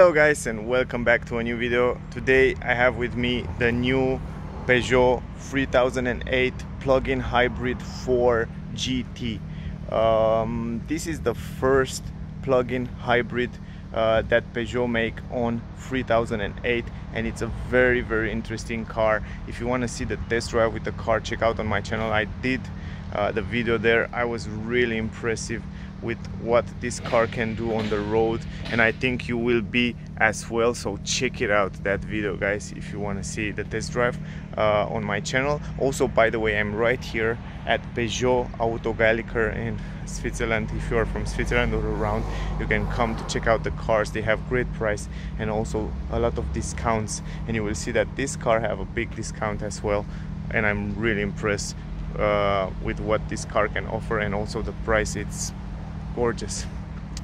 Hello guys and welcome back to a new video. Today I have with me the new Peugeot 3008 plug-in hybrid 4 GT. Um, this is the first plug-in hybrid uh, that Peugeot make on 3008 and it's a very very interesting car. If you want to see the test drive with the car check out on my channel. I did uh, the video there. I was really impressive with what this car can do on the road and I think you will be as well so check it out that video guys if you want to see the test drive uh, on my channel. Also by the way I'm right here at Peugeot Autogalliker in Switzerland. If you are from Switzerland or around you can come to check out the cars. They have great price and also a lot of discounts and you will see that this car have a big discount as well and I'm really impressed uh, with what this car can offer and also the price. It's gorgeous.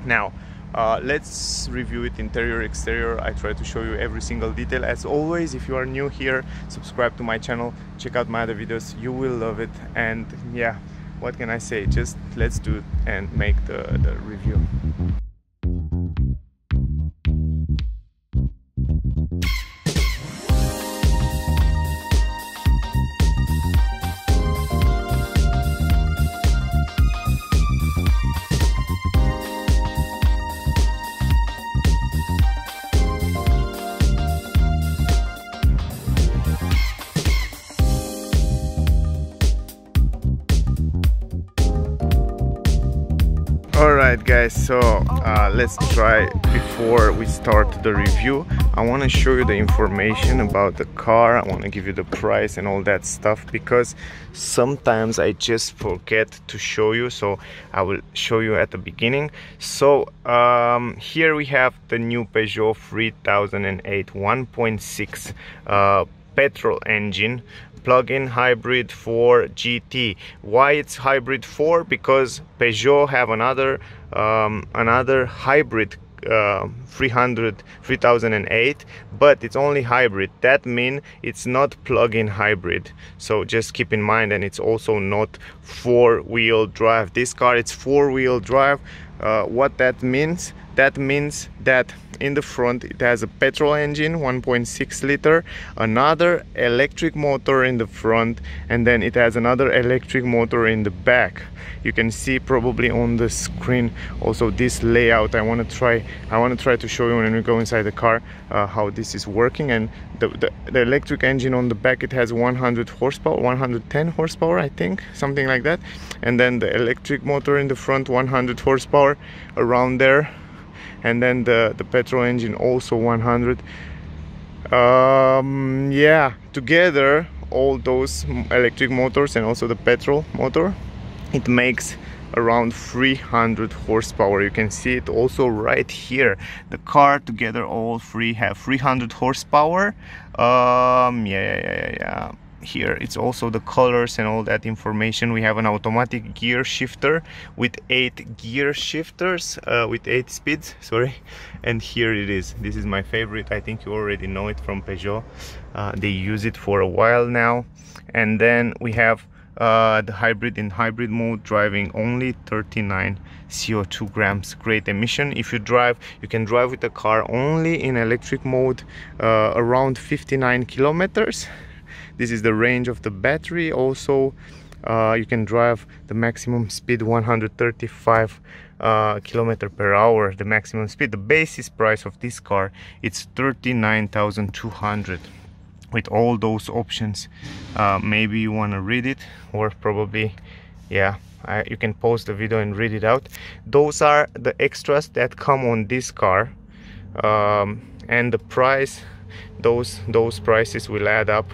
Now uh, let's review it interior exterior. I try to show you every single detail. As always if you are new here subscribe to my channel. Check out my other videos. You will love it. And yeah what can I say? Just let's do it and make the, the review guys, so uh, let's try before we start the review. I want to show you the information about the car. I want to give you the price and all that stuff because sometimes I just forget to show you. So I will show you at the beginning. So um, here we have the new Peugeot 3008 1.6 uh, petrol engine plug-in hybrid 4 GT. Why it's hybrid 4? Because Peugeot have another um, another hybrid uh, 300 3008 but it's only hybrid. That means it's not plug-in hybrid. So just keep in mind and it's also not four-wheel drive. This car it's four-wheel drive. Uh, what that means that means that in the front it has a petrol engine 1.6 liter another electric motor in the front and then it has another electric motor in the back. You can see probably on the screen also this layout. I want to try i want to try to show you when we go inside the car uh, how this is working. And the, the, the electric engine on the back it has 100 horsepower 110 horsepower i think something like that. And then the electric motor in the front 100 horsepower around there and then the the petrol engine also 100 um, yeah together all those electric motors and also the petrol motor it makes around 300 horsepower. You can see it also right here. The car together all three have 300 horsepower. Um yeah yeah yeah yeah here. It's also the colors and all that information. We have an automatic gear shifter with eight gear shifters uh, with eight speeds sorry. And here it is. This is my favorite. I think you already know it from peugeot. Uh, they use it for a while now. And then we have uh, the hybrid in hybrid mode driving only 39 CO2 grams great emission. If you drive you can drive with the car only in electric mode uh, around 59 kilometers this is the range of the battery. Also uh, you can drive the maximum speed 135 uh, kilometer per hour the maximum speed. The basis price of this car it's 39,200 with all those options uh, maybe you want to read it or probably yeah I, you can pause the video and read it out. Those are the extras that come on this car um, and the price those those prices will add up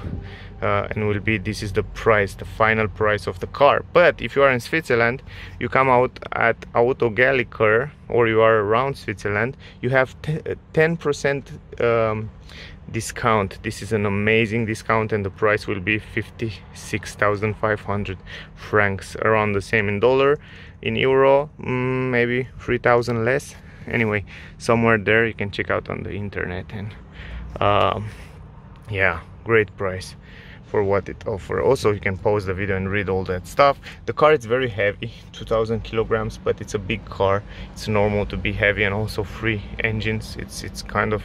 uh, and will be this is the price the final price of the car. But if you are in Switzerland you come out at Auto Autogalliker or you are around Switzerland you have 10% um, discount. This is an amazing discount and the price will be 56,500 francs around the same in dollar. In euro mm, maybe 3,000 less. Anyway somewhere there you can check out on the internet and um, yeah great price for what it offers also you can pause the video and read all that stuff. The car is very heavy 2000 kilograms but it's a big car. It's normal to be heavy and also free engines. It's it's kind of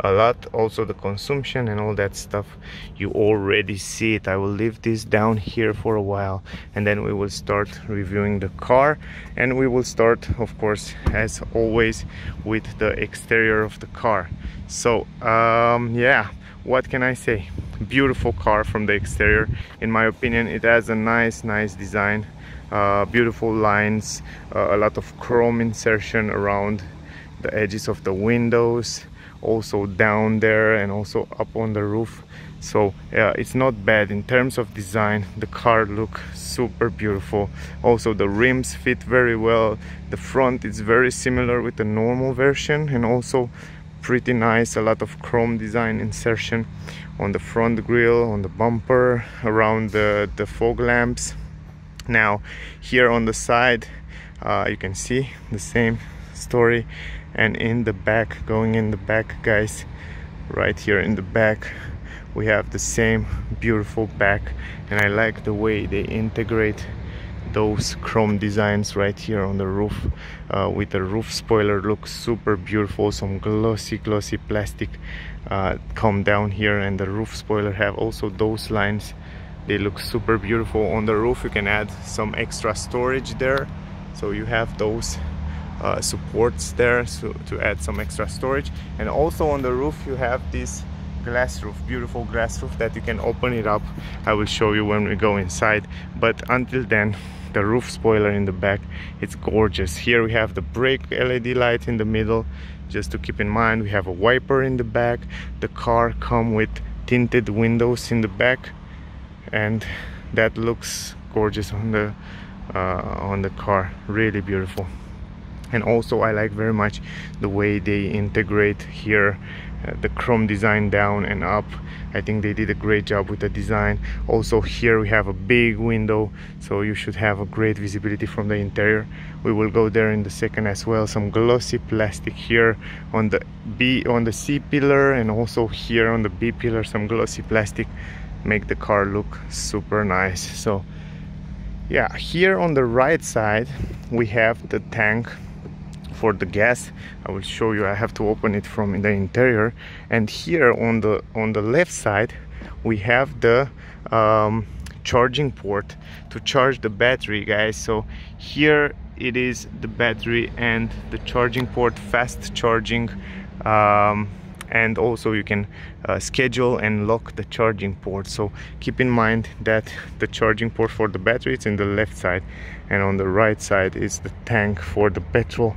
a lot. Also the consumption and all that stuff you already see it. I will leave this down here for a while and then we will start reviewing the car. And we will start of course as always with the exterior of the car. So um, yeah what can i say? Beautiful car from the exterior. In my opinion it has a nice nice design uh, beautiful lines uh, a lot of chrome insertion around the edges of the windows also down there and also up on the roof. So yeah it's not bad. In terms of design the car look super beautiful. Also the rims fit very well. The front is very similar with the normal version and also pretty nice a lot of chrome design insertion on the front grille on the bumper around the the fog lamps. Now here on the side uh, you can see the same story. And in the back going in the back guys right here in the back we have the same beautiful back. And I like the way they integrate those chrome designs right here on the roof uh, with the roof spoiler looks super beautiful. Some glossy glossy plastic uh, come down here and the roof spoiler have also those lines. They look super beautiful on the roof. You can add some extra storage there. So you have those uh, supports there so to add some extra storage. And also on the roof you have this glass roof beautiful glass roof that you can open it up. I will show you when we go inside. But until then the roof spoiler in the back. It's gorgeous. Here we have the brake LED light in the middle. Just to keep in mind we have a wiper in the back. The car come with tinted windows in the back. And that looks gorgeous on the uh, on the car. Really beautiful. And also I like very much the way they integrate here Uh, the chrome design down and up. I think they did a great job with the design. Also here we have a big window so you should have a great visibility from the interior. We will go there in the second as well. Some glossy plastic here on the B on the C pillar and also here on the B pillar some glossy plastic make the car look super nice. So yeah here on the right side we have the tank for the gas. I will show you I have to open it from the interior. And here on the on the left side we have the um, charging port to charge the battery guys. So here it is the battery and the charging port fast charging um, and also you can uh, schedule and lock the charging port. So keep in mind that the charging port for the battery is in the left side and on the right side is the tank for the petrol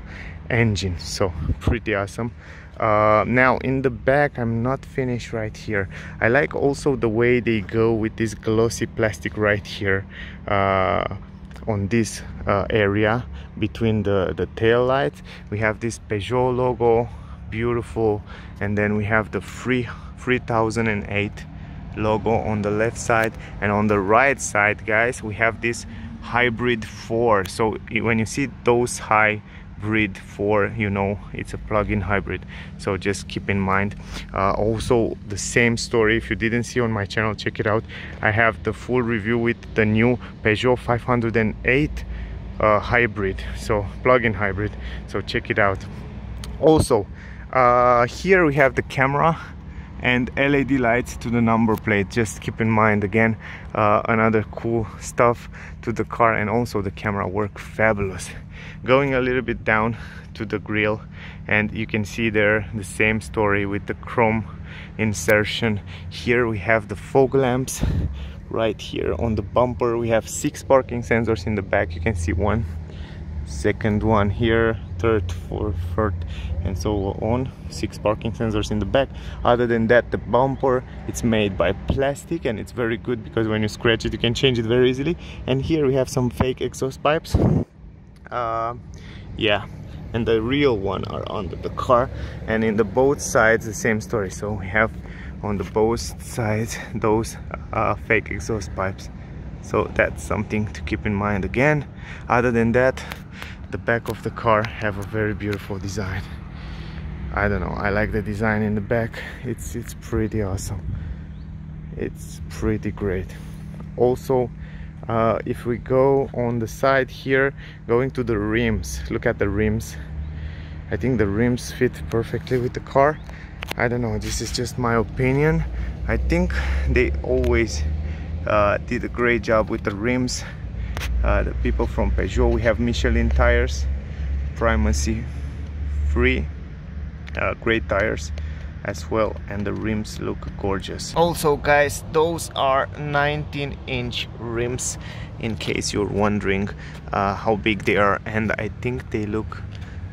engine. So pretty awesome. Uh, now in the back I'm not finished right here. I like also the way they go with this glossy plastic right here uh, on this uh, area between the the tail lights we have this Peugeot logo beautiful. And then we have the free 3008 logo on the left side. And on the right side guys we have this hybrid 4 so when you see those high breed 4 you know it's a plug-in hybrid. So just keep in mind. Uh, also the same story. If you didn't see on my channel check it out. I have the full review with the new Peugeot 508 uh, hybrid. So plug-in hybrid. So check it out. Also uh, here we have the camera and LED lights to the number plate. Just keep in mind again uh, another cool stuff to the car and also the camera work fabulous. Going a little bit down to the grill and you can see there the same story with the chrome insertion. Here we have the fog lamps. Right here on the bumper we have six parking sensors in the back. You can see one second one here third fourth third and so on. Six parking sensors in the back. Other than that the bumper it's made by plastic and it's very good because when you scratch it you can change it very easily. And here we have some fake exhaust pipes. Uh, yeah and the real one are under the car. And in the both sides the same story. So we have on the both sides those uh, fake exhaust pipes so that's something to keep in mind again. Other than that the back of the car have a very beautiful design. I don't know I like the design in the back. It's it's pretty awesome. It's pretty great. Also uh, if we go on the side here going to the rims look at the rims. I think the rims fit perfectly with the car. I don't know this is just my opinion. I think they always uh, did a great job with the rims. Uh, the people from Peugeot we have Michelin tires primacy free uh, great tires as well and the rims look gorgeous. Also guys those are 19 inch rims in case you're wondering uh, how big they are and I think they look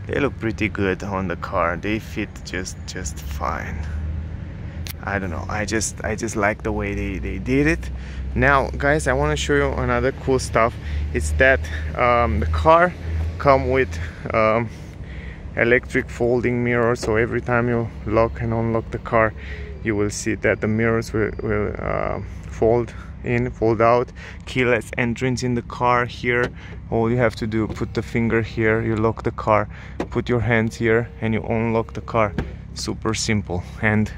they look pretty good on the car. They fit just just fine. I don't know I just I just like the way they, they did it now guys I want to show you another cool stuff. It's that um, the car come with um, electric folding mirror. So every time you lock and unlock the car you will see that the mirrors will, will uh, fold in fold out. Keyless entrance in the car here. All you have to do put the finger here. You lock the car put your hands here and you unlock the car. Super simple. And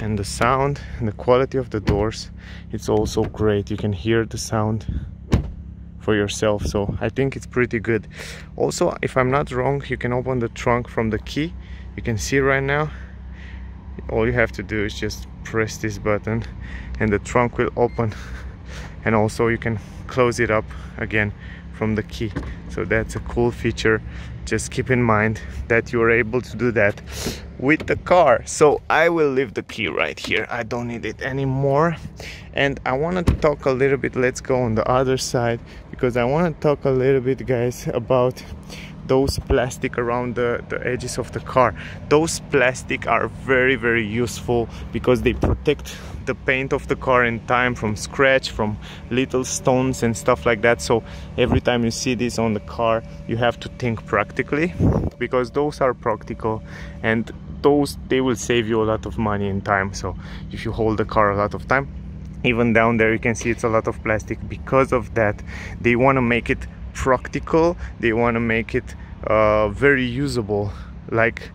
and the sound and the quality of the doors it's also great. You can hear the sound for yourself so I think it's pretty good. Also if I'm not wrong you can open the trunk from the key. You can see right now all you have to do is just press this button and the trunk will open. And also you can close it up again from the key. So that's a cool feature. Just keep in mind that you are able to do that with the car. So I will leave the key right here. I don't need it anymore. And I want to talk a little bit let's go on the other side because I want to talk a little bit guys about those plastic around the, the edges of the car. Those plastic are very very useful because they protect the paint of the car in time from scratch from little stones and stuff like that. So every time you see this on the car you have to think practically because those are practical and those they will save you a lot of money and time. So if you hold the car a lot of time even down there you can see it's a lot of plastic. Because of that they want to make it practical they want to make it uh, very usable like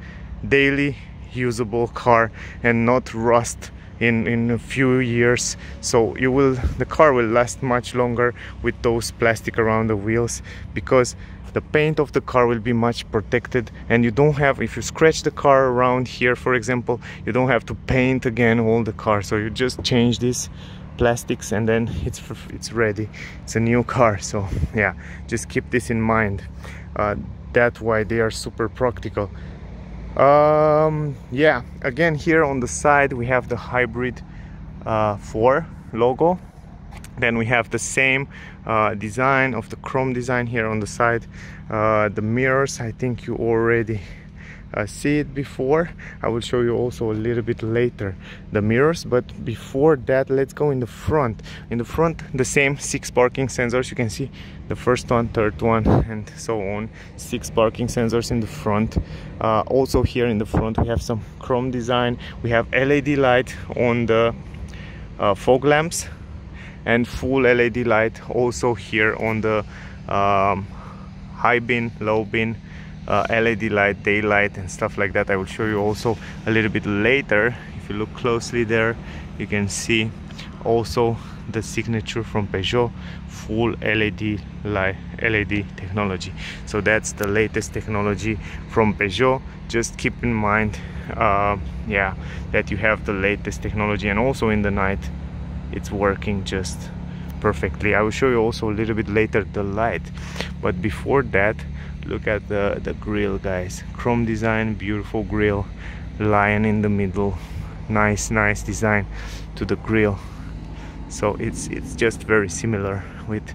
daily usable car and not rust in in a few years. So you will the car will last much longer with those plastic around the wheels because the paint of the car will be much protected. And you don't have if you scratch the car around here for example you don't have to paint again all the car. So you just change this plastics and then it's it's ready. It's a new car. So yeah just keep this in mind. Uh, that's why they are super practical um, yeah again here on the side we have the hybrid uh, 4 logo. Then we have the same uh, design of the chrome design here on the side. Uh, the mirrors I think you already uh, see it before. I will show you also a little bit later the mirrors but before that let's go in the front. In the front the same six parking sensors. You can see the first one third one and so on. Six parking sensors in the front. Uh, also here in the front we have some chrome design. We have LED light on the uh, fog lamps and full LED light also here on the um, high bin low bin uh, LED light, daylight and stuff like that. I will show you also a little bit later. If you look closely there, you can see also the signature from Peugeot full LED light LED technology so that's the latest technology from Peugeot just keep in mind uh, yeah that you have the latest technology and also in the night it's working just perfectly I will show you also a little bit later the light but before that look at the the grill guys. Chrome design beautiful grill. Lion in the middle. Nice nice design to the grill. So it's it's just very similar with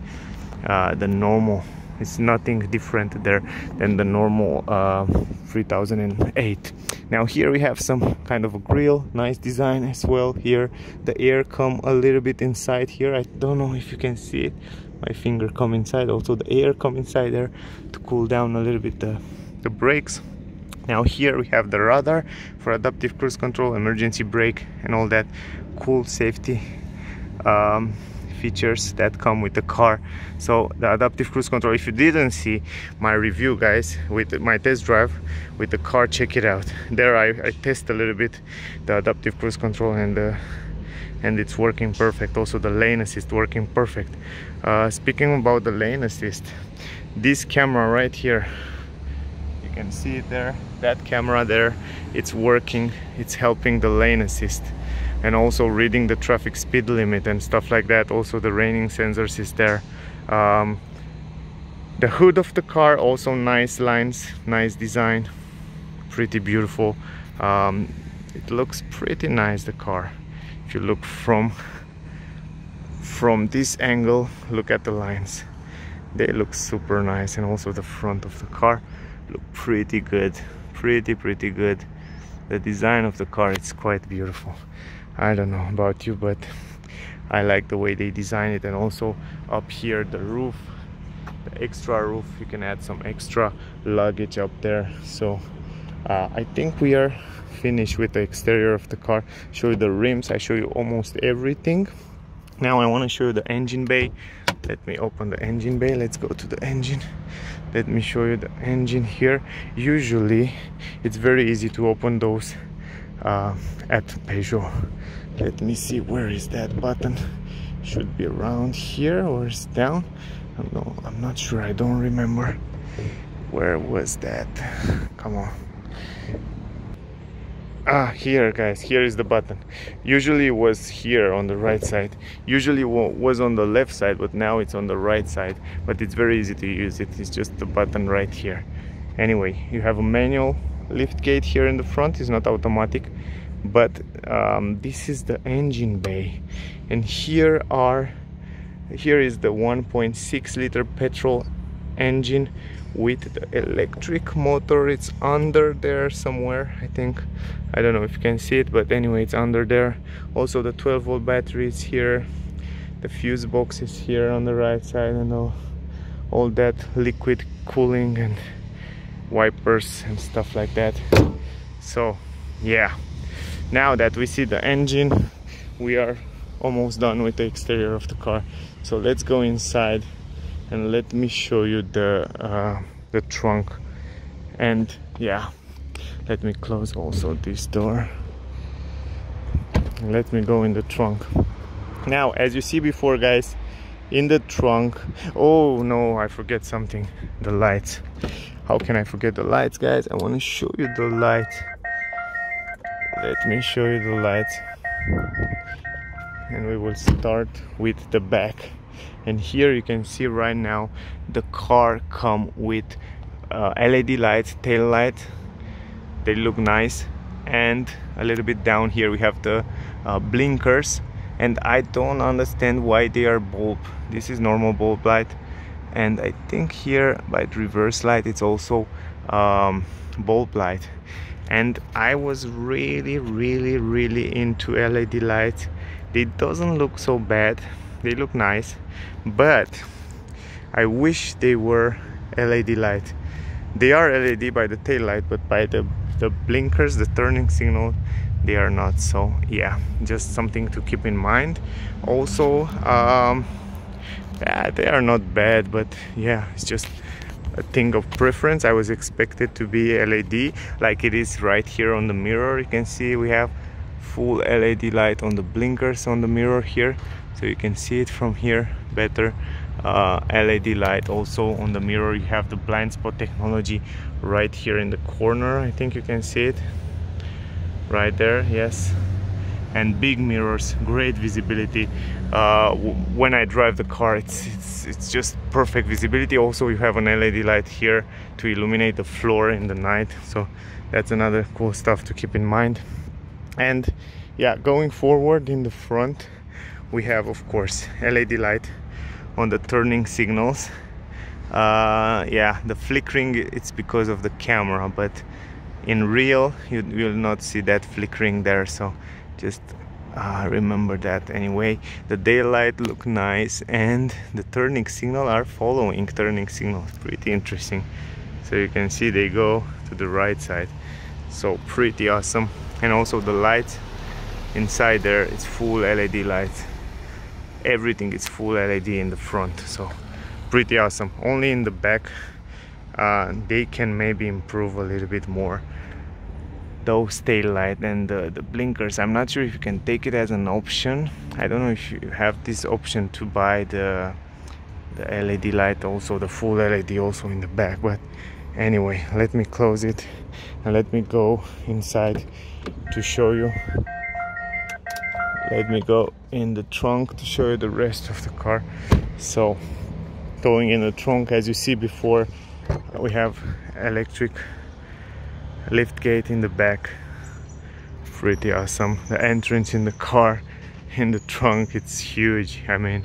uh, the normal. It's nothing different there than the normal uh, 3008 now here we have some kind of a grill. Nice design as well here. The air come a little bit inside here. I don't know if you can see it my finger come inside also the air come inside there to cool down a little bit the, the brakes. Now here we have the radar for adaptive cruise control emergency brake and all that cool safety um, features that come with the car. So the adaptive cruise control if you didn't see my review guys with my test drive with the car check it out. There I, I test a little bit the adaptive cruise control and the and it's working perfect. Also the lane assist working perfect uh, speaking about the lane assist this camera right here you can see it there that camera there it's working it's helping the lane assist and also reading the traffic speed limit and stuff like that also the raining sensors is there. Um, the hood of the car also nice lines nice design pretty beautiful. Um, it looks pretty nice the car if you look from from this angle look at the lines. They look super nice and also the front of the car look pretty good pretty pretty good. The design of the car is quite beautiful. I don't know about you but I like the way they design it and also up here the roof the extra roof you can add some extra luggage up there. So uh, I think we are finished with the exterior of the car. Show you the rims I show you almost everything now I want to show you the engine bay. Let me open the engine bay. Let's go to the engine. Let me show you the engine here. Usually it's very easy to open those uh, at Peugeot. Let me see where is that button? Should be around here or is down? No I'm not sure. I don't remember. Where was that? Come on ah here guys. Here is the button. Usually it was here on the right side. Usually was on the left side but now it's on the right side. But it's very easy to use it. It's just the button right here. Anyway you have a manual lift gate here in the front. It's not automatic but um, this is the engine bay. And here are here is the 1.6 liter petrol engine with the electric motor. It's under there somewhere i think. I don't know if you can see it but anyway it's under there. Also the 12 volt battery is here. The fuse box is here on the right side and all all that liquid cooling and wipers and stuff like that. So yeah. Now that we see the engine we are almost done with the exterior of the car. So let's go inside and let me show you the uh, the trunk. And yeah let me close also this door. Let me go in the trunk. Now as you see before guys in the trunk oh no I forget something. The lights. How can I forget the lights guys? I want to show you the light. Let me show you the lights and we will start with the back and here you can see right now the car come with uh, LED lights tail light. They look nice. And a little bit down here we have the uh, blinkers. And I don't understand why they are bulb. This is normal bulb light. And I think here by the reverse light it's also um, bulb light. And I was really really really into LED lights. They doesn't look so bad. They look nice but I wish they were LED light. They are LED by the tail light but by the the blinkers the turning signal they are not. So yeah just something to keep in mind. Also um yeah they are not bad but yeah it's just a thing of preference. I was expected to be LED like it is right here on the mirror. You can see we have full LED light on the blinkers on the mirror here so you can see it from here better. Uh, LED light also on the mirror. You have the blind spot technology right here in the corner I think you can see it. Right there yes. And big mirrors great visibility. Uh, when I drive the car it's, it's it's just perfect visibility. Also you have an LED light here to illuminate the floor in the night. So that's another cool stuff to keep in mind. And yeah going forward in the front we have of course LED light on the turning signals. Uh, yeah the flickering it's because of the camera but in real you will not see that flickering there so just uh, remember that anyway. The daylight look nice and the turning signal are following turning signals. Pretty interesting. So you can see they go to the right side. So pretty awesome. And also the light inside there it's full LED light everything is full LED in the front so pretty awesome. Only in the back uh, they can maybe improve a little bit more. Those tail light and the, the blinkers i'm not sure if you can take it as an option. I don't know if you have this option to buy the the led light also the full led also in the back but anyway let me close it and let me go inside to show you let me go in the trunk to show you the rest of the car. So going in the trunk as you see before we have electric lift gate in the back. Pretty awesome. The entrance in the car in the trunk it's huge. I mean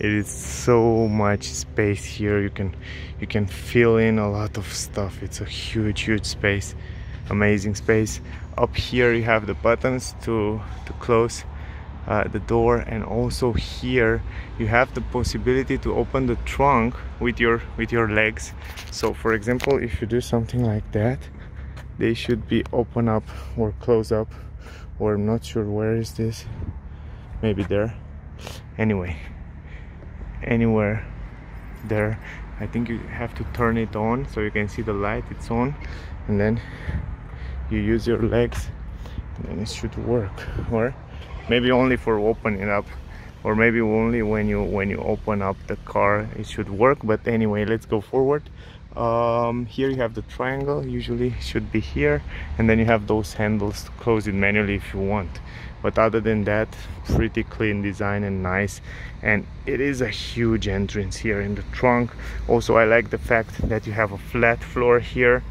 it is so much space here. You can you can fill in a lot of stuff. It's a huge huge space. Amazing space. Up here you have the buttons to to close uh, the door and also here you have the possibility to open the trunk with your with your legs. So for example if you do something like that they should be open up or close up or I'm not sure where is this. Maybe there. Anyway anywhere there. I think you have to turn it on so you can see the light it's on. And then you use your legs and then it should work. Or maybe only for opening up or maybe only when you when you open up the car it should work. But anyway let's go forward. Um, here you have the triangle usually should be here. And then you have those handles to close it manually if you want. But other than that pretty clean design and nice. And it is a huge entrance here in the trunk. Also I like the fact that you have a flat floor here.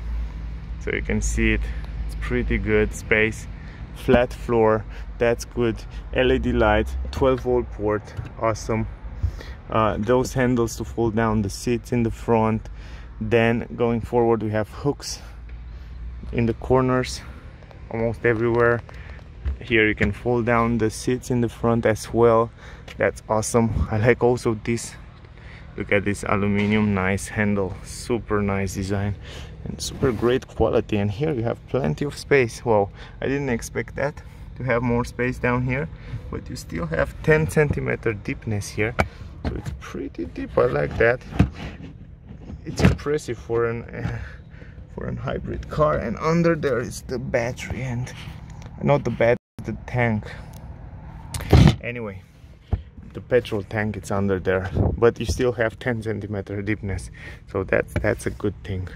So you can see it. It's pretty good space. Flat floor that's good. Led light 12 volt port awesome. Uh, those handles to fold down the seats in the front. Then going forward we have hooks in the corners almost everywhere. Here you can fold down the seats in the front as well. That's awesome. I like also this. Look at this aluminum nice handle. Super nice design and super great quality. And here you have plenty of space. Wow i didn't expect that to have more space down here but you still have 10 centimeter deepness here. So it's pretty deep i like that. It's impressive for an uh, for an hybrid car. And under there is the battery and not the battery the tank. Anyway the petrol tank it's under there but you still have 10 centimeter deepness. So that's that's a good thing.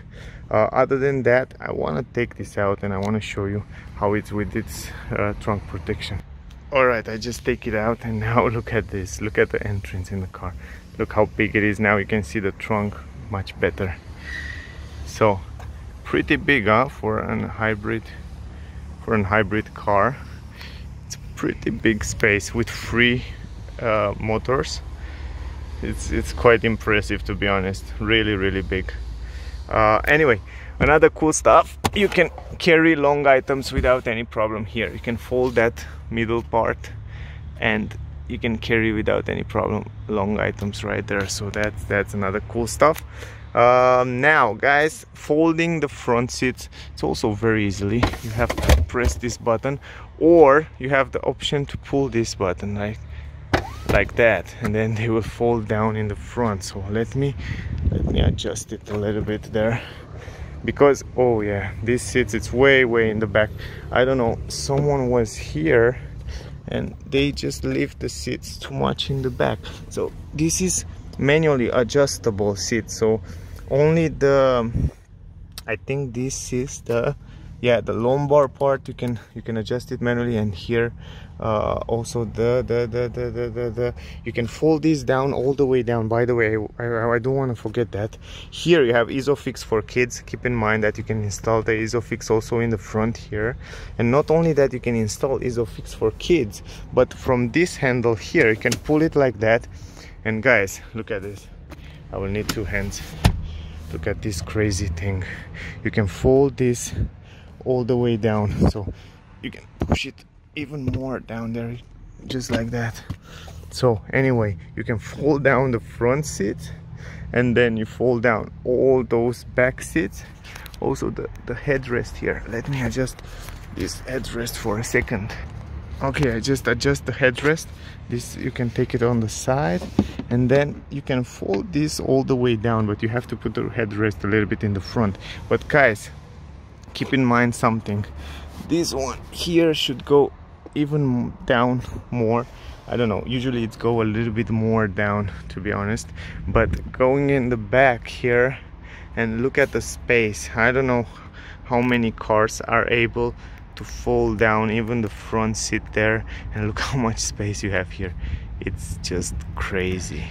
Uh, other than that I want to take this out and I want to show you how it's with its uh, trunk protection. All right I just take it out and now look at this. Look at the entrance in the car. Look how big it is. Now you can see the trunk much better. So pretty big huh, for an hybrid for an hybrid car. It's pretty big space with three uh, motors. It's it's quite impressive to be honest. Really really big. Uh, anyway another cool stuff. You can carry long items without any problem here. You can fold that middle part and you can carry without any problem long items right there. So that's that's another cool stuff. Um, now guys folding the front seats it's also very easily. You have to press this button or you have the option to pull this button like like that and then they will fall down in the front. So let me let me adjust it a little bit there. Because oh yeah this seats it's way way in the back. I don't know someone was here and they just leave the seats too much in the back. So this is manually adjustable seat. So only the I think this is the yeah the lumbar part you can you can adjust it manually and here uh, also the the, the the, the the the you can fold this down all the way down. By the way I, I don't want to forget that. Here you have isofix for kids. Keep in mind that you can install the isofix also in the front here. And not only that you can install isofix for kids but from this handle here you can pull it like that. And guys look at this. I will need two hands. Look at this crazy thing. You can fold this all the way down. So you can push it even more down there just like that. So anyway you can fold down the front seat and then you fold down all those back seats. Also the the headrest here. Let me adjust this headrest for a second. Okay i just adjust the headrest. This you can take it on the side and then you can fold this all the way down but you have to put the headrest a little bit in the front. But guys keep in mind something. This one here should go even down more. I don't know. Usually it's go a little bit more down to be honest. But going in the back here and look at the space. I don't know how many cars are able to fold down even the front seat there. And look how much space you have here. It's just crazy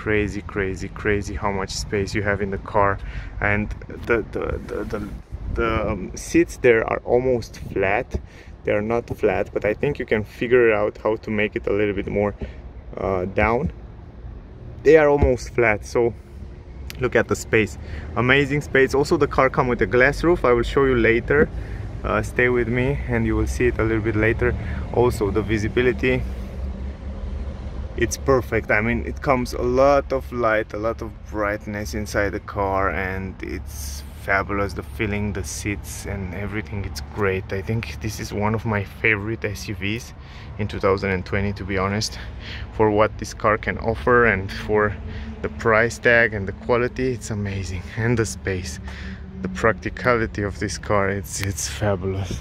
crazy crazy crazy how much space you have in the car. And the the the, the, the um, seats there are almost flat. They are not flat but I think you can figure out how to make it a little bit more uh, down. They are almost flat so look at the space. Amazing space. Also the car come with a glass roof. I will show you later. Uh, stay with me and you will see it a little bit later. Also the visibility it's perfect. I mean it comes a lot of light a lot of brightness inside the car and it's fabulous the feeling the seats and everything. It's great. I think this is one of my favorite SUVs in 2020 to be honest for what this car can offer and for the price tag and the quality. It's amazing. And the space the practicality of this car it's it's fabulous.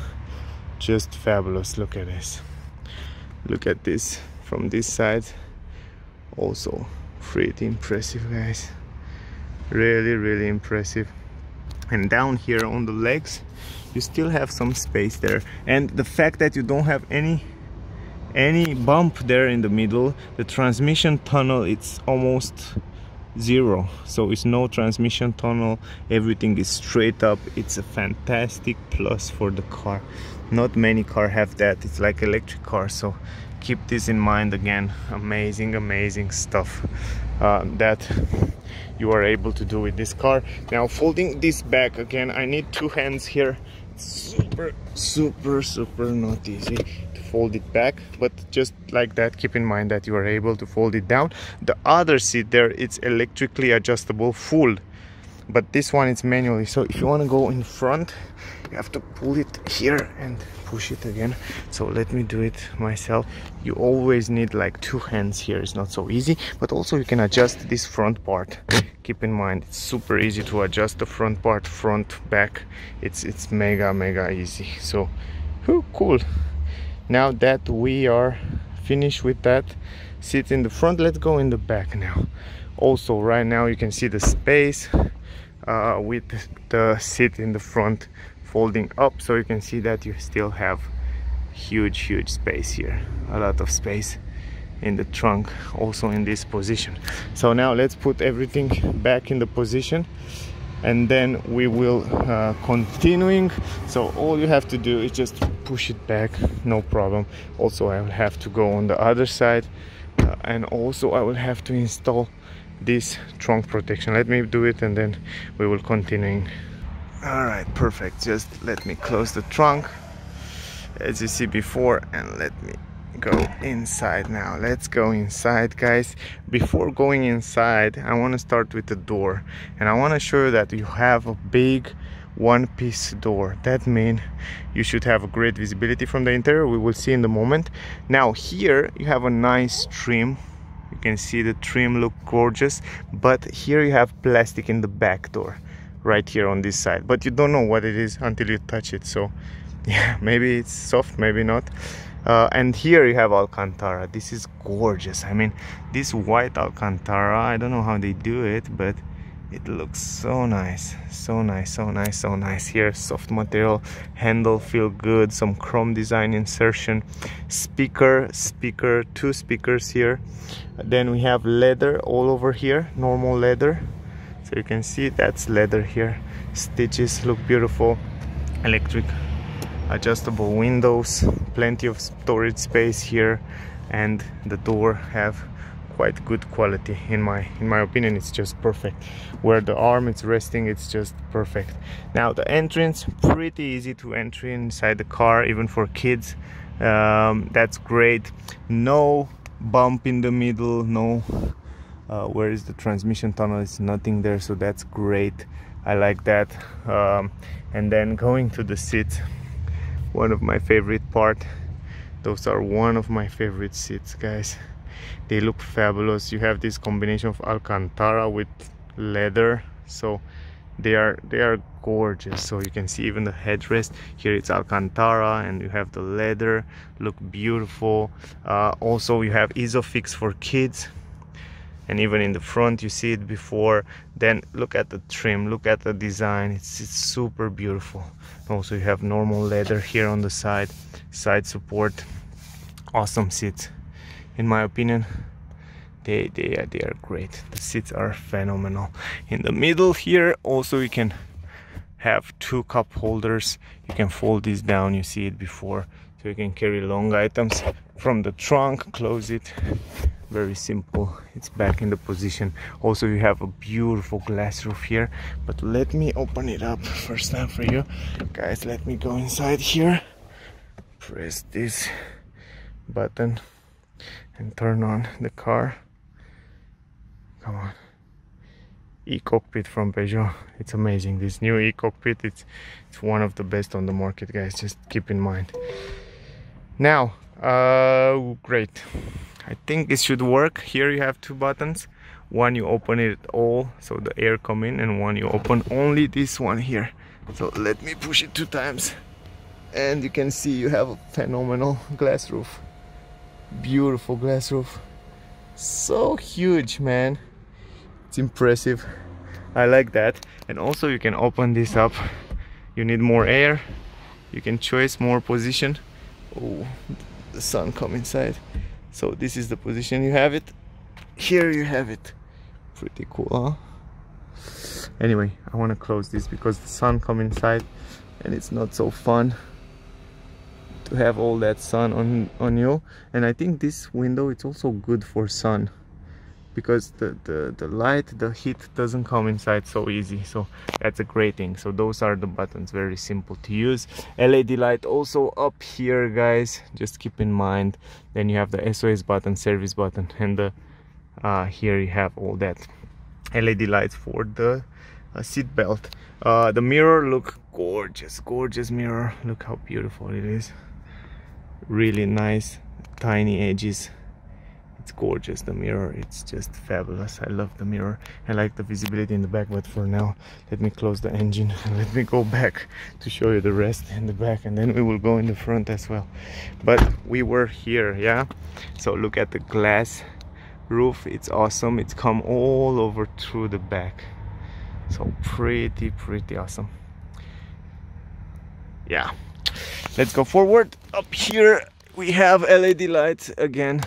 Just fabulous. Look at this. Look at this from this side. Also pretty impressive guys. Really really impressive. And down here on the legs you still have some space there. And the fact that you don't have any any bump there in the middle the transmission tunnel it's almost zero. So it's no transmission tunnel. Everything is straight up. It's a fantastic plus for the car. Not many car have that. It's like electric car. So keep this in mind again. Amazing amazing stuff uh, that you are able to do with this car. Now folding this back again I need two hands here. Super super super not easy to fold it back but just like that keep in mind that you are able to fold it down. The other seat there it's electrically adjustable full but this one is manually. So if you want to go in front you have to pull it here and push it again. So let me do it myself. You always need like two hands here. It's not so easy but also you can adjust this front part. Keep in mind it's super easy to adjust the front part front back. It's it's mega mega easy. So oh, cool. Now that we are finished with that seat in the front. Let's go in the back now. Also right now you can see the space uh, with the seat in the front folding up so you can see that you still have huge huge space here. A lot of space in the trunk also in this position. So now let's put everything back in the position and then we will uh, continuing. So all you have to do is just push it back no problem. Also I will have to go on the other side uh, and also I will have to install this trunk protection. Let me do it and then we will continuing all right perfect. Just let me close the trunk as you see before and let me go inside now. Let's go inside guys. Before going inside i want to start with the door and i want to show you that you have a big one piece door. That means you should have a great visibility from the interior. We will see in the moment. Now here you have a nice trim. You can see the trim look gorgeous but here you have plastic in the back door right here on this side. But you don't know what it is until you touch it so yeah maybe it's soft maybe not. Uh, and here you have Alcantara. This is gorgeous. I mean this white Alcantara I don't know how they do it but it looks so nice. So nice so nice so nice. Here soft material handle feel good some chrome design insertion speaker speaker two speakers here. Then we have leather all over here normal leather so you can see that's leather here. Stitches look beautiful. Electric adjustable windows. Plenty of storage space here. And the door have quite good quality in my in my opinion. It's just perfect. Where the arm is resting it's just perfect. Now the entrance pretty easy to enter inside the car even for kids. Um, that's great. No bump in the middle no uh, where is the transmission tunnel? It's nothing there so that's great. I like that. Um, and then going to the seat one of my favorite part. Those are one of my favorite seats guys. They look fabulous. You have this combination of alcantara with leather so they are they are gorgeous. So you can see even the headrest. Here it's alcantara and you have the leather. Look beautiful. Uh, also you have isofix for kids and even in the front you see it before. Then look at the trim look at the design. It's, it's super beautiful. Also you have normal leather here on the side. Side support. Awesome seats. In my opinion they they are, they are great. The seats are phenomenal. In the middle here also you can have two cup holders. You can fold this down. You see it before. So you can carry long items from the trunk close it very simple. It's back in the position. Also you have a beautiful glass roof here but let me open it up first time for you. Guys let me go inside here. Press this button and turn on the car. Come on. E-cockpit from Peugeot. It's amazing. This new e-cockpit it's it's one of the best on the market guys. Just keep in mind. Now uh great I think it should work. Here you have two buttons. One you open it all so the air come in and one you open only this one here. So let me push it two times. And you can see you have a phenomenal glass roof. Beautiful glass roof. So huge man. It's impressive. I like that. And also you can open this up. You need more air. You can choose more position. Oh the sun come inside so this is the position you have it. Here you have it. Pretty cool huh? Anyway I want to close this because the sun come inside and it's not so fun to have all that sun on on you. And I think this window it's also good for sun because the, the, the light, the heat doesn't come inside so easy. So that's a great thing. So those are the buttons, very simple to use. LED light also up here, guys. Just keep in mind. Then you have the SOS button, service button, and the uh, here you have all that LED lights for the uh, seat belt. Uh, the mirror look gorgeous, gorgeous mirror. Look how beautiful it is. Really nice, tiny edges it's gorgeous the mirror. It's just fabulous. I love the mirror. I like the visibility in the back but for now let me close the engine and let me go back to show you the rest in the back and then we will go in the front as well. But we were here yeah? So look at the glass roof. It's awesome. It's come all over through the back. So pretty pretty awesome. Yeah. Let's go forward. Up here we have led lights again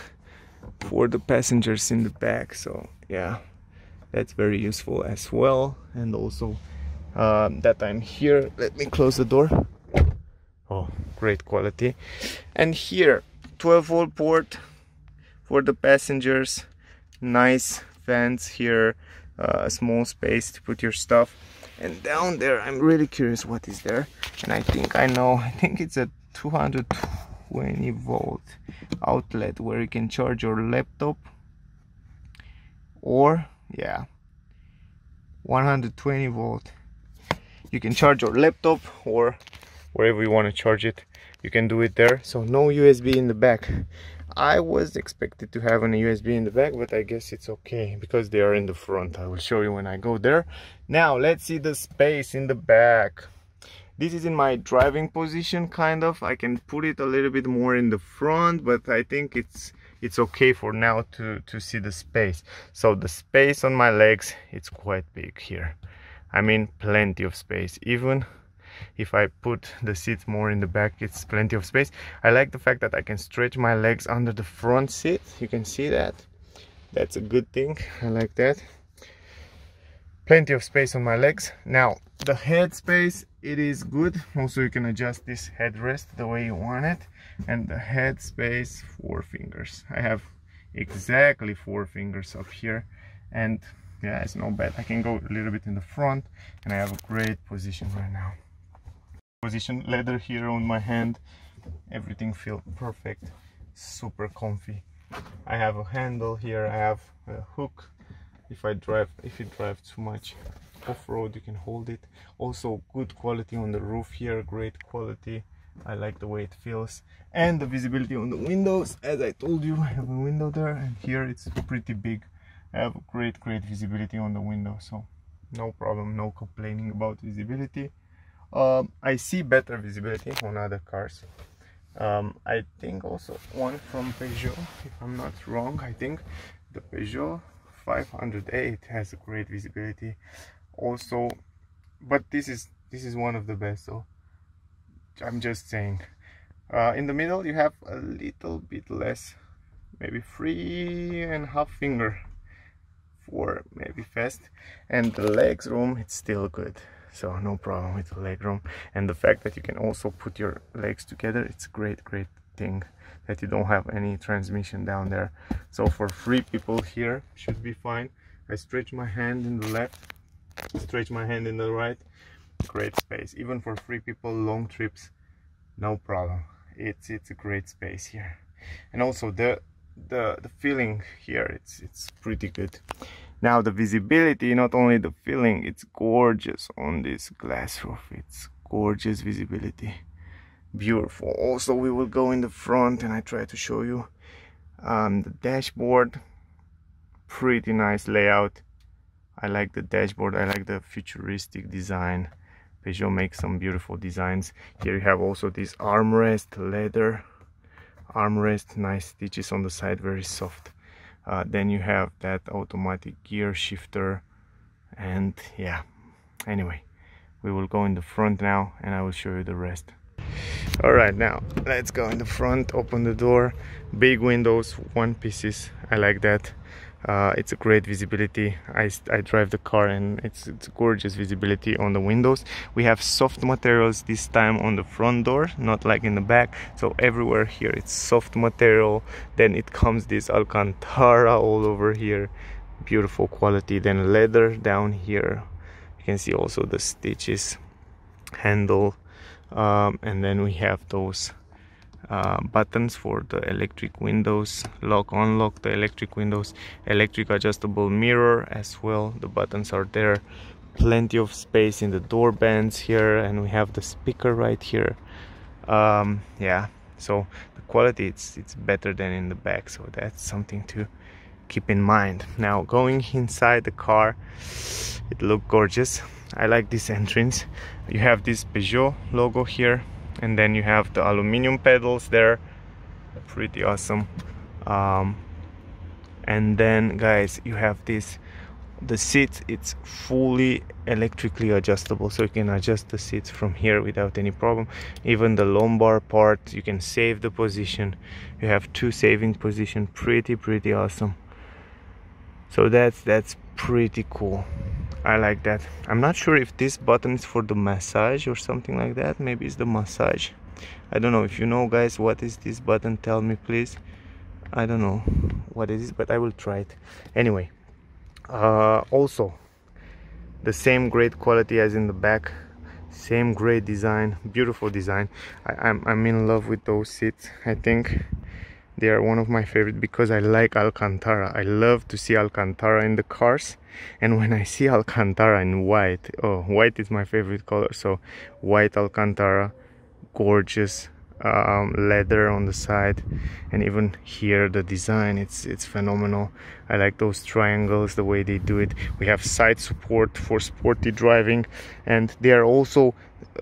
for the passengers in the back so yeah that's very useful as well. And also um, that I'm here let me close the door. Oh great quality. And here 12 volt port for the passengers. Nice fans here uh, a small space to put your stuff. And down there I'm really curious what is there. And I think I know I think it's a 200 20 volt outlet where you can charge your laptop or yeah 120 volt. You can charge your laptop or wherever you want to charge it. You can do it there. So no USB in the back. I was expected to have an USB in the back but I guess it's okay because they are in the front. I will show you when I go there. Now let's see the space in the back this is in my driving position kind of. I can put it a little bit more in the front but i think it's it's okay for now to to see the space. So the space on my legs it's quite big here. I mean plenty of space. Even if I put the seat more in the back it's plenty of space. I like the fact that I can stretch my legs under the front seat. You can see that. That's a good thing. I like that. Plenty of space on my legs. Now the head space it is good. Also you can adjust this headrest the way you want it and the head space four fingers. I have exactly four fingers up here and yeah it's not bad. I can go a little bit in the front and i have a great position right now. Position leather here on my hand. Everything feels perfect super comfy. I have a handle here. I have a hook. If i drive if you drive too much off-road you can hold it. Also good quality on the roof here great quality. I like the way it feels. And the visibility on the windows. As I told you I have a window there and here it's pretty big. I have great great visibility on the window so no problem no complaining about visibility. Um, I see better visibility on other cars. Um, I think also one from Peugeot if I'm not wrong I think. The Peugeot 508 has a great visibility also but this is this is one of the best so I'm just saying. Uh, in the middle you have a little bit less maybe three and a half finger. For maybe fast. And the legs room it's still good. So no problem with the leg room. And the fact that you can also put your legs together it's a great great thing that you don't have any transmission down there. So for three people here should be fine. I stretch my hand in the left stretch my hand in the right. Great space. Even for three people long trips no problem. It's it's a great space here. And also the the the feeling here it's it's pretty good. Now the visibility not only the feeling it's gorgeous on this glass roof. It's gorgeous visibility. Beautiful. Also we will go in the front and i try to show you um, the dashboard. Pretty nice layout i like the dashboard. I like the futuristic design. Peugeot makes some beautiful designs. Here you have also this armrest leather. Armrest nice stitches on the side very soft. Uh, then you have that automatic gear shifter. And yeah anyway we will go in the front now and I will show you the rest. All right now let's go in the front open the door. Big windows one pieces. I like that uh, it's a great visibility. I, I drive the car and it's, it's gorgeous visibility on the windows. We have soft materials this time on the front door not like in the back. So everywhere here it's soft material. Then it comes this alcantara all over here. Beautiful quality. Then leather down here. You can see also the stitches handle. Um, and then we have those uh, buttons for the electric windows lock unlock the electric windows. Electric adjustable mirror as well. The buttons are there. Plenty of space in the door bands here and we have the speaker right here. Um, yeah so the quality it's it's better than in the back so that's something to keep in mind. Now going inside the car it looked gorgeous. I like this entrance. You have this Peugeot logo here and then you have the aluminum pedals there. Pretty awesome. Um, and then guys you have this the seats it's fully electrically adjustable so you can adjust the seats from here without any problem. Even the lumbar part you can save the position. You have two saving position pretty pretty awesome. So that's that's pretty cool I like that. I'm not sure if this button is for the massage or something like that. Maybe it's the massage. I don't know. If you know guys what is this button tell me please. I don't know what it is but I will try it. Anyway uh, also the same great quality as in the back. Same great design. Beautiful design. I, I'm, I'm in love with those seats I think they are one of my favorite because I like Alcantara. I love to see Alcantara in the cars. And when I see Alcantara in white oh white is my favorite color. So white Alcantara gorgeous um, leather on the side. And even here the design it's it's phenomenal. I like those triangles the way they do it. We have side support for sporty driving. And they are also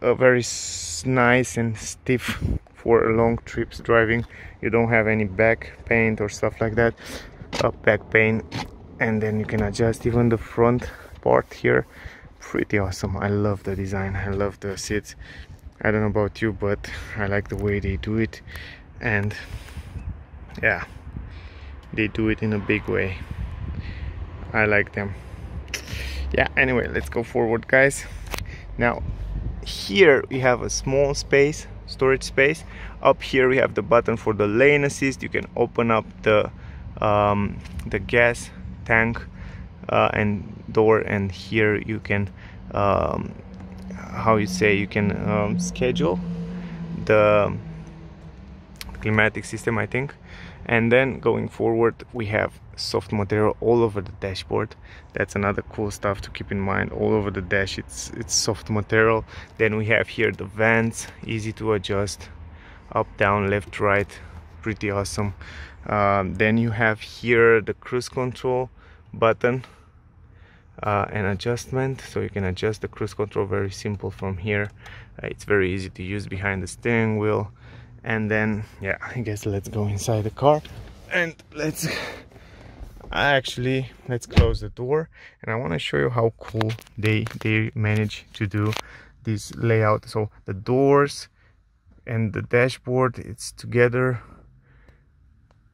uh, very nice and stiff for long trips driving. You don't have any back pain or stuff like that. Uh, back pain and then you can adjust even the front part here. Pretty awesome. I love the design. I love the seats. I don't know about you but I like the way they do it. And yeah they do it in a big way. I like them. Yeah anyway let's go forward guys. Now here we have a small space storage space. Up here we have the button for the lane assist. You can open up the um, the gas tank uh, and door and here you can um, how you say you can um, schedule the climatic system I think and then going forward we have soft material all over the dashboard. That's another cool stuff to keep in mind. All over the dash it's it's soft material. Then we have here the vents easy to adjust. Up down left right pretty awesome. Um, then you have here the cruise control button uh, an adjustment. So you can adjust the cruise control very simple from here. Uh, it's very easy to use behind the steering wheel and then yeah I guess let's go inside the car. And let's actually let's close the door. And I want to show you how cool they they manage to do this layout. So the doors and the dashboard it's together.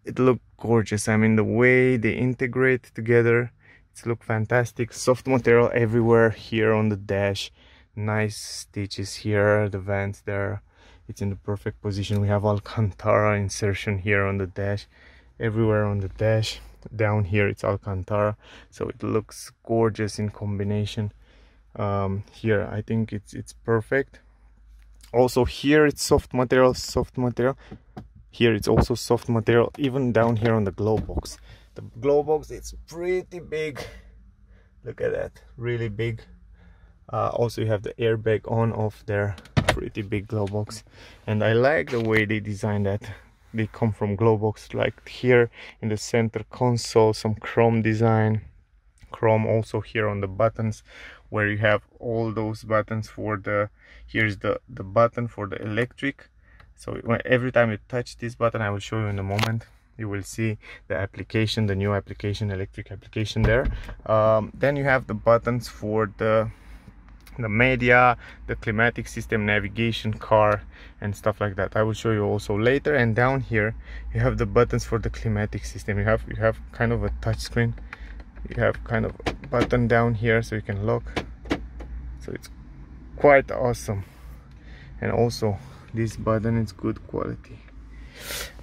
It look gorgeous. I mean the way they integrate together it's look fantastic. Soft material everywhere here on the dash. Nice stitches here the vents there it's in the perfect position. We have alcantara insertion here on the dash. Everywhere on the dash. Down here it's alcantara. So it looks gorgeous in combination. Um, here I think it's it's perfect. Also here it's soft material soft material. Here it's also soft material even down here on the glow box. The glow box it's pretty big. Look at that really big. Uh, also you have the airbag on off there pretty big glow box and I like the way they designed that. They come from glow box like here in the center console some chrome design. Chrome also here on the buttons where you have all those buttons for the here's the the button for the electric. So every time you touch this button i will show you in a moment. You will see the application the new application electric application there. Um, then you have the buttons for the the media the climatic system navigation car and stuff like that. I will show you also later. And down here you have the buttons for the climatic system. You have you have kind of a touch screen. You have kind of a button down here so you can lock so it's quite awesome. And also this button is good quality.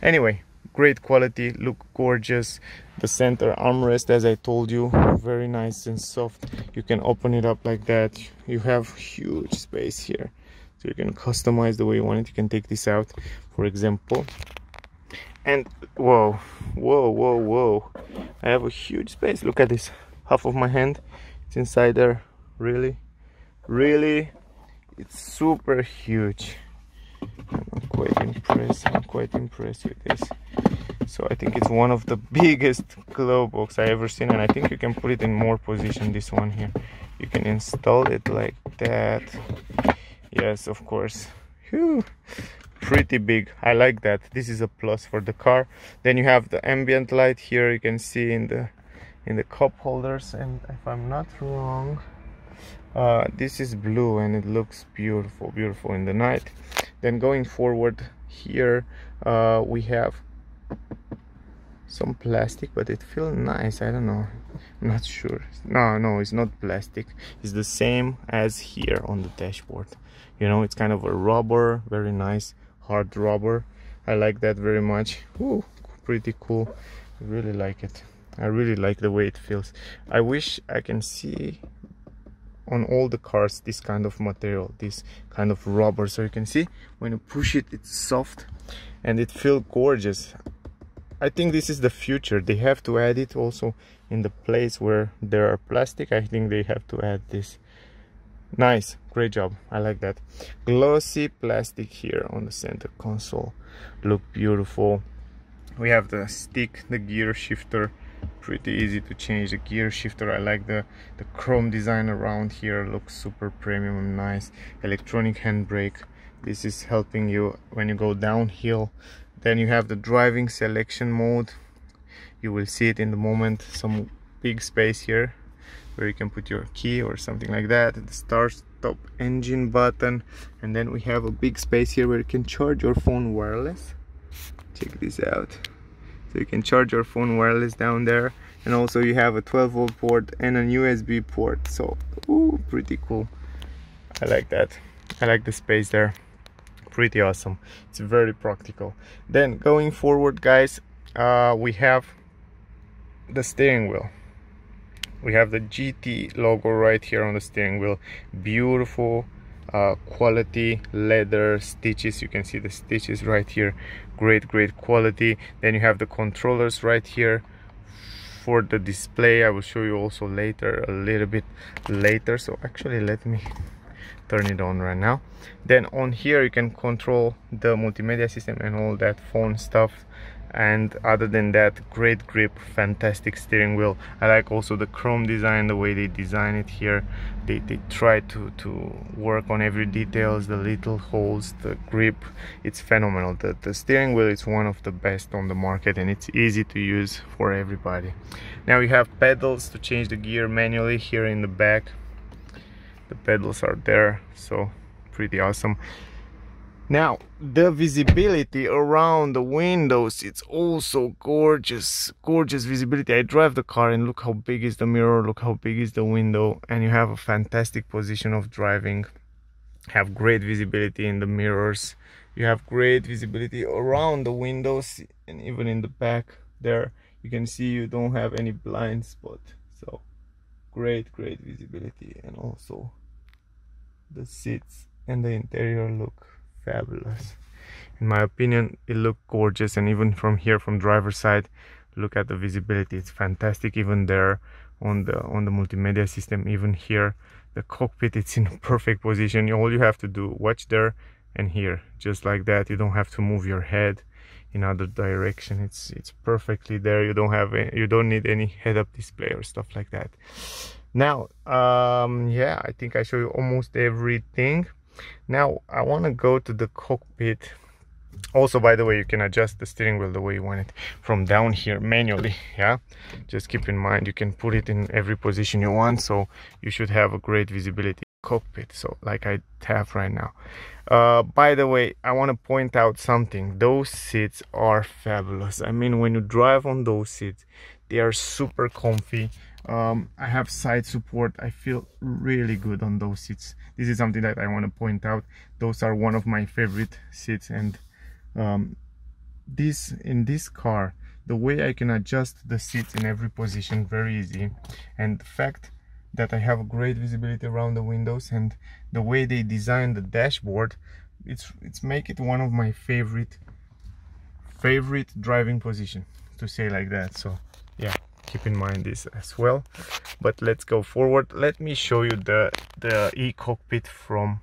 Anyway great quality look gorgeous. The center armrest as i told you very nice and soft. You can open it up like that. You have huge space here. So you can customize the way you want it. You can take this out for example. And whoa whoa whoa whoa. I have a huge space. Look at this. Half of my hand. It's inside there. Really? Really? It's super huge quite impressed I'm quite impressed with this. So I think it's one of the biggest glow box I ever seen and I think you can put it in more position this one here. You can install it like that. Yes of course. Whew. pretty big. I like that. This is a plus for the car. Then you have the ambient light here you can see in the in the cup holders and if I'm not wrong uh, this is blue and it looks beautiful beautiful in the night then going forward here uh, we have some plastic but it feels nice. I don't know. I'm not sure. No no it's not plastic. It's the same as here on the dashboard. You know it's kind of a rubber very nice hard rubber. I like that very much. Ooh, pretty cool. I really like it. I really like the way it feels. I wish I can see on all the cars this kind of material this kind of rubber so you can see when you push it it's soft. And it feels gorgeous. I think this is the future. They have to add it also in the place where there are plastic. I think they have to add this. Nice. Great job. I like that. Glossy plastic here on the center console. Look beautiful. We have the stick the gear shifter. Pretty easy to change the gear shifter. I like the the chrome design around here. Looks super premium nice. Electronic handbrake this is helping you when you go downhill. Then you have the driving selection mode. You will see it in the moment some big space here where you can put your key or something like that the start stop engine button. And then we have a big space here where you can charge your phone wireless. Check this out. So you can charge your phone wireless down there. And also you have a 12 volt port and an USB port. So ooh, pretty cool. I like that. I like the space there pretty awesome. It's very practical. Then going forward guys uh, we have the steering wheel. We have the GT logo right here on the steering wheel. Beautiful uh, quality leather stitches. You can see the stitches right here. Great great quality. Then you have the controllers right here for the display. I will show you also later a little bit later. So actually let me turn it on right now. Then on here you can control the multimedia system and all that phone stuff. And other than that great grip fantastic steering wheel. I like also the chrome design the way they design it here. They, they try to to work on every details the little holes the grip. It's phenomenal. The, the steering wheel is one of the best on the market and it's easy to use for everybody. Now you have pedals to change the gear manually here in the back the pedals are there so pretty awesome. Now the visibility around the windows it's also gorgeous gorgeous visibility. I drive the car and look how big is the mirror look how big is the window and you have a fantastic position of driving. Have great visibility in the mirrors. You have great visibility around the windows and even in the back there. You can see you don't have any blind spot so great great visibility and also the seats and the interior look fabulous. In my opinion it looked gorgeous and even from here from driver's side look at the visibility. It's fantastic even there on the on the multimedia system even here. The cockpit it's in perfect position. All you have to do watch there and here. Just like that you don't have to move your head in other direction. It's it's perfectly there. You don't have you don't need any head-up display or stuff like that. Now um yeah i think i show you almost everything. Now I want to go to the cockpit. Also by the way you can adjust the steering wheel the way you want it from down here manually yeah? Just keep in mind you can put it in every position you want so you should have a great visibility cockpit. So like I have right now uh, by the way I want to point out something. Those seats are fabulous. I mean when you drive on those seats they are super comfy. Um, I have side support. I feel really good on those seats. This is something that I want to point out. Those are one of my favorite seats. And um, this in this car the way I can adjust the seats in every position very easy. And the fact that I have great visibility around the windows and the way they design the dashboard it's it's make it one of my favorite favorite driving position to say like that. So yeah keep in mind this as well. But let's go forward. Let me show you the the e-cockpit from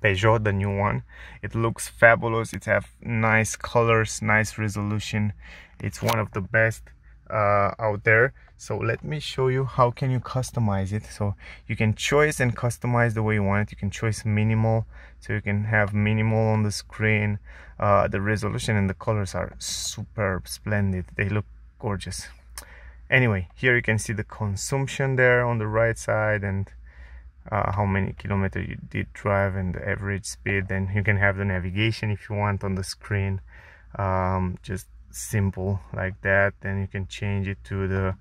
Peugeot the new one. It looks fabulous. It have nice colors nice resolution. It's one of the best uh, out there. So let me show you how can you customize it. So you can choose and customize the way you want it. You can choose minimal so you can have minimal on the screen. Uh, the resolution and the colors are superb splendid. They look gorgeous. Anyway here you can see the consumption there on the right side and uh, how many kilometers you did drive and the average speed. Then you can have the navigation if you want on the screen. Um, just simple like that then you can change it to the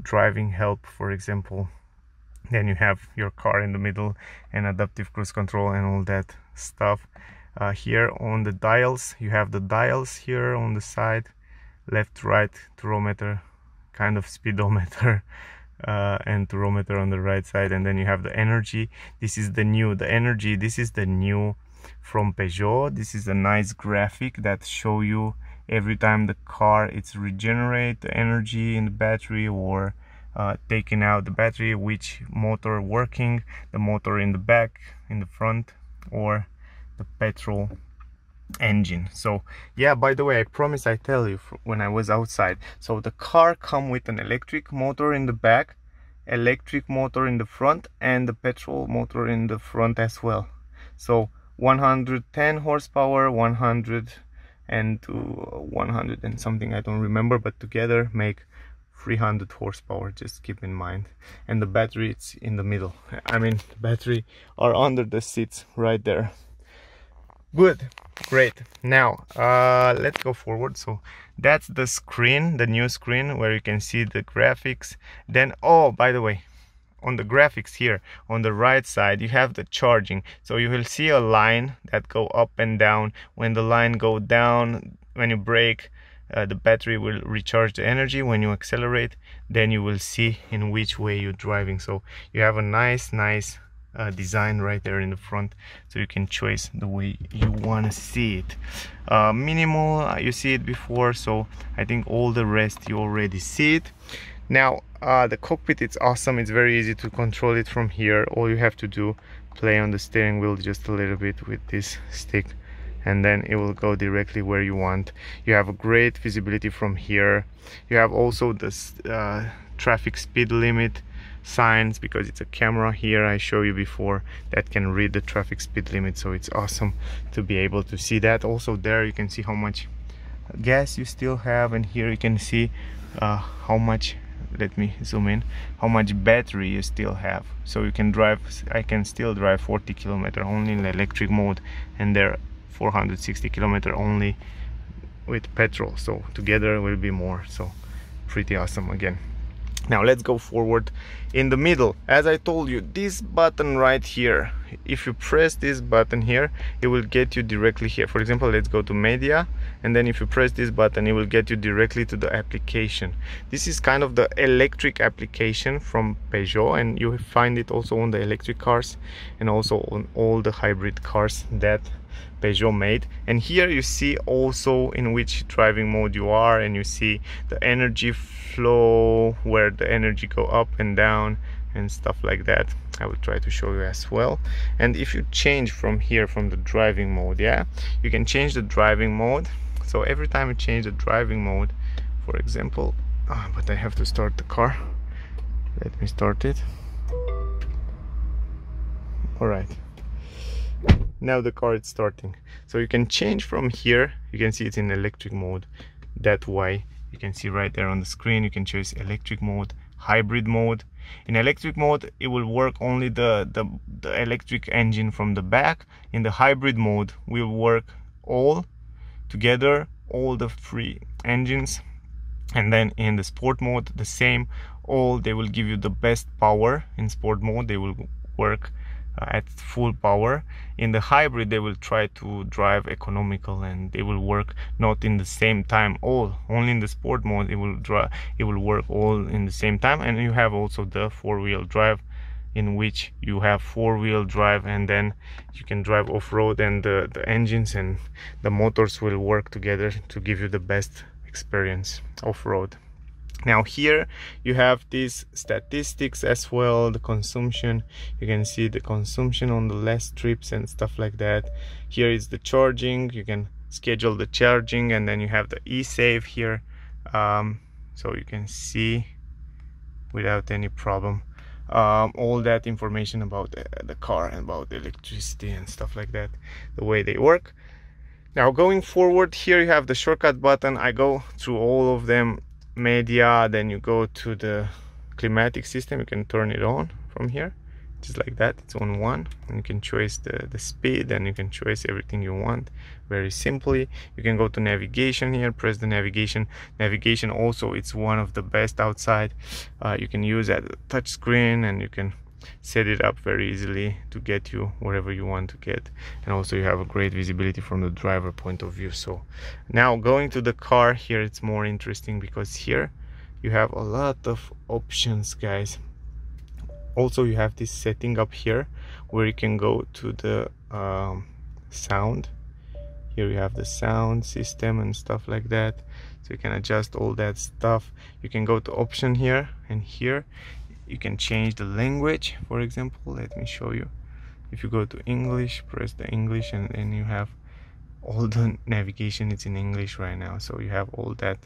driving help for example. Then you have your car in the middle and adaptive cruise control and all that stuff. Uh, here on the dials you have the dials here on the side left right tachometer kind of speedometer uh, and tachometer on the right side. And then you have the energy. This is the new the energy. This is the new from Peugeot. This is a nice graphic that show you every time the car it's regenerate the energy in the battery or uh, taking out the battery which motor working the motor in the back in the front or the petrol engine. So yeah by the way i promise i tell you when i was outside. So the car come with an electric motor in the back electric motor in the front and the petrol motor in the front as well. So 110 horsepower 100 and to 100 and something i don't remember but together make 300 horsepower just keep in mind. And the battery it's in the middle. I mean the battery are under the seats right there. Good. Great. Now uh, let's go forward. So that's the screen the new screen where you can see the graphics. Then oh by the way on the graphics here on the right side you have the charging. So you will see a line that go up and down. When the line go down when you brake uh, the battery will recharge the energy. When you accelerate then you will see in which way you're driving. So you have a nice nice uh, design right there in the front. So you can choose the way you want to see it. Uh, minimal uh, you see it before. So I think all the rest you already see it. Now uh, the cockpit it's awesome. It's very easy to control it from here. All you have to do play on the steering wheel just a little bit with this stick and then it will go directly where you want. You have a great visibility from here. You have also this uh, traffic speed limit signs because it's a camera here I show you before that can read the traffic speed limit so it's awesome to be able to see that. Also there you can see how much gas you still have and here you can see uh, how much let me zoom in. How much battery you still have. So you can drive I can still drive 40 kilometer only in electric mode and there 460 kilometer only with petrol. So together will be more. So pretty awesome again now let's go forward in the middle. As i told you this button right here if you press this button here it will get you directly here. For example let's go to media and then if you press this button it will get you directly to the application. This is kind of the electric application from Peugeot and you find it also on the electric cars and also on all the hybrid cars that Peugeot made. And here you see also in which driving mode you are and you see the energy flow where the energy go up and down and stuff like that. I will try to show you as well. And if you change from here from the driving mode yeah you can change the driving mode. So every time you change the driving mode for example oh, but I have to start the car. Let me start it. All right now the car is starting. So you can change from here. You can see it's in electric mode. That way you can see right there on the screen you can choose electric mode hybrid mode. In electric mode it will work only the, the the electric engine from the back. In the hybrid mode will work all together all the three engines. And then in the sport mode the same. All they will give you the best power in sport mode. They will work Uh, at full power. In the hybrid they will try to drive economical and they will work not in the same time all only in the sport mode it will drive it will work all in the same time. And you have also the four-wheel drive in which you have four-wheel drive and then you can drive off-road and the, the engines and the motors will work together to give you the best experience off-road now here you have these statistics as well the consumption. You can see the consumption on the less trips and stuff like that. Here is the charging. You can schedule the charging and then you have the e-save here. Um, so you can see without any problem um, all that information about the, the car and about the electricity and stuff like that the way they work. Now going forward here you have the shortcut button. I go through all of them media then you go to the climatic system you can turn it on from here. Just like that it's on one. And you can choose the the speed and you can choose everything you want very simply. You can go to navigation here press the navigation. Navigation also it's one of the best outside. Uh, you can use that touch screen and you can set it up very easily to get you wherever you want to get. And also you have a great visibility from the driver point of view. So now going to the car here it's more interesting because here you have a lot of options guys. Also you have this setting up here where you can go to the um, sound. Here you have the sound system and stuff like that. So you can adjust all that stuff. You can go to option here and here you can change the language for example let me show you. If you go to English press the English and then you have all the navigation it's in English right now. So you have all that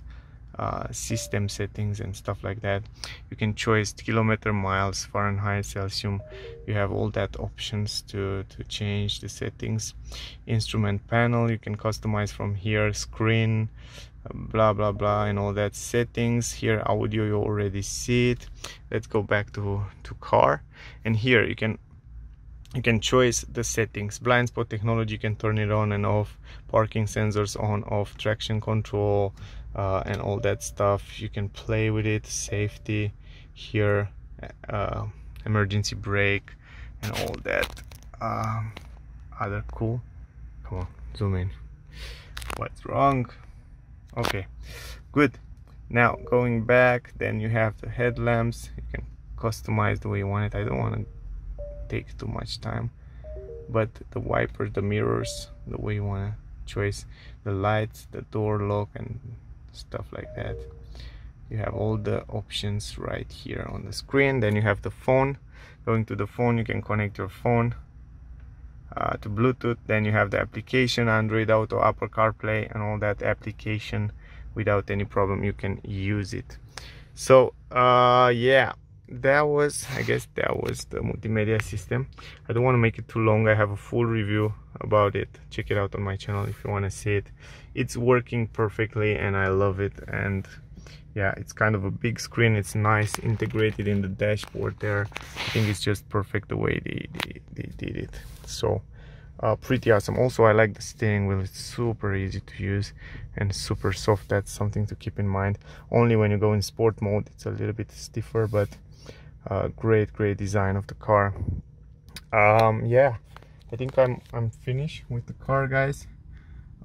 uh, system settings and stuff like that. You can choose kilometer miles Fahrenheit Celsius. You have all that options to to change the settings. Instrument panel you can customize from here screen blah blah blah and all that settings. Here audio you already see it. Let's go back to to car. And here you can you can choose the settings. Blind spot technology you can turn it on and off. Parking sensors on off. Traction control uh, and all that stuff. You can play with it. Safety here uh, emergency brake and all that. Um, other cool. Come on zoom in. What's wrong okay good. Now going back then you have the headlamps. You can customize the way you want it. I don't want to take too much time but the wipers the mirrors the way you want to choose the lights the door lock and stuff like that. You have all the options right here on the screen. Then you have the phone. Going to the phone you can connect your phone uh, to Bluetooth then you have the application Android Auto Apple CarPlay and all that application without any problem you can use it. So uh, yeah that was I guess that was the multimedia system. I don't want to make it too long I have a full review about it. Check it out on my channel if you want to see it. It's working perfectly and I love it and yeah it's kind of a big screen. It's nice integrated in the dashboard there. I think it's just perfect the way they, they, they did it. So uh, pretty awesome. Also I like the steering wheel. It's super easy to use and super soft. That's something to keep in mind. Only when you go in sport mode it's a little bit stiffer but uh, great great design of the car. Um, yeah. I think I'm I'm finished with the car guys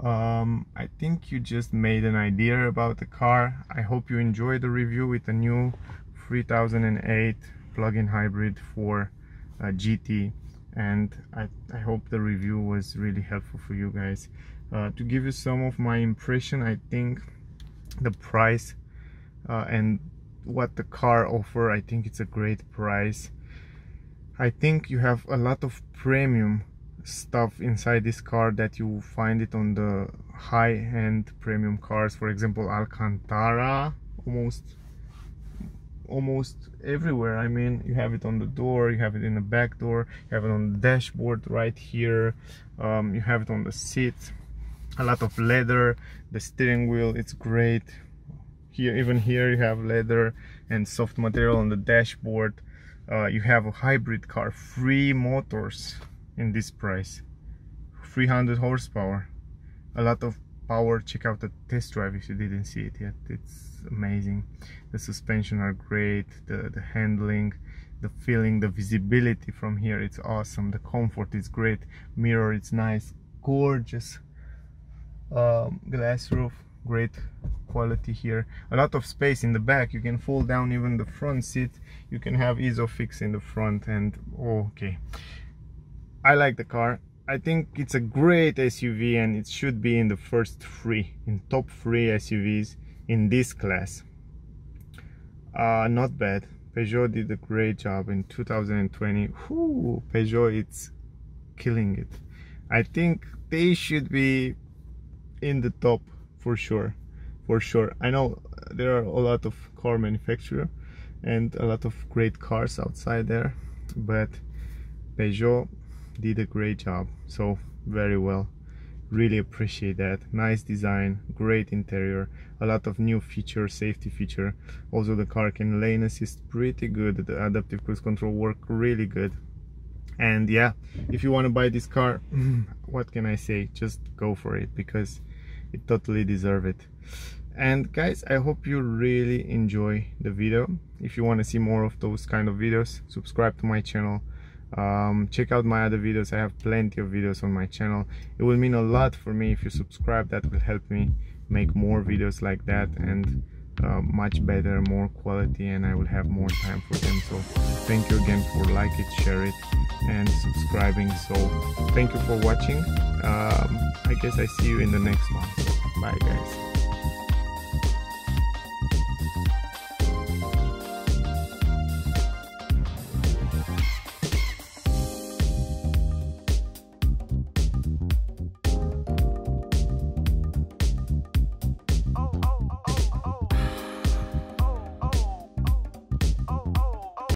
um, I think you just made an idea about the car. I hope you enjoyed the review with the new 3008 plug-in hybrid for uh, GT and I, I hope the review was really helpful for you guys. Uh, to give you some of my impression I think the price uh, and what the car offer I think it's a great price. I think you have a lot of premium stuff inside this car that you find it on the high-end premium cars for example Alcantara almost almost everywhere. I mean you have it on the door you have it in the back door you have it on the dashboard right here um, you have it on the seat a lot of leather the steering wheel it's great. Here even here you have leather and soft material on the dashboard. Uh, you have a hybrid car free motors in this price. 300 horsepower. A lot of power. Check out the test drive if you didn't see it yet. It's amazing. The suspension are great. The the handling the feeling the visibility from here it's awesome. The comfort is great. Mirror it's nice. Gorgeous um, glass roof. Great quality here. A lot of space in the back. You can fold down even the front seat. You can have isofix in the front and oh, okay I like the car. I think it's a great SUV and it should be in the first three in top three SUVs in this class. Uh, not bad. Peugeot did a great job in 2020 Whew, Peugeot it's killing it. I think they should be in the top for sure for sure. I know there are a lot of car manufacturer and a lot of great cars outside there but Peugeot did a great job so very well. Really appreciate that. Nice design great interior a lot of new feature safety feature. Also the car can lane assist pretty good the adaptive cruise control work really good. And yeah if you want to buy this car what can i say? Just go for it because it totally deserve it. And guys i hope you really enjoy the video. If you want to see more of those kind of videos subscribe to my channel um, check out my other videos. I have plenty of videos on my channel. It will mean a lot for me if you subscribe. That will help me make more videos like that and uh, much better more quality and i will have more time for them. So thank you again for like it share it and subscribing. So thank you for watching. Um, i guess i see you in the next one. Bye guys